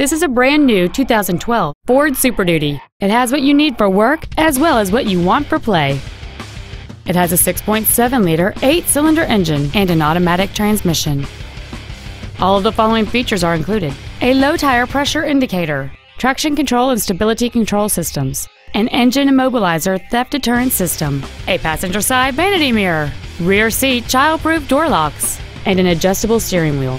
This is a brand new 2012 Ford Super Duty. It has what you need for work as well as what you want for play. It has a 6.7 liter, 8 cylinder engine and an automatic transmission. All of the following features are included a low tire pressure indicator, traction control and stability control systems, an engine immobilizer theft deterrent system, a passenger side vanity mirror, rear seat child-proof door locks, and an adjustable steering wheel.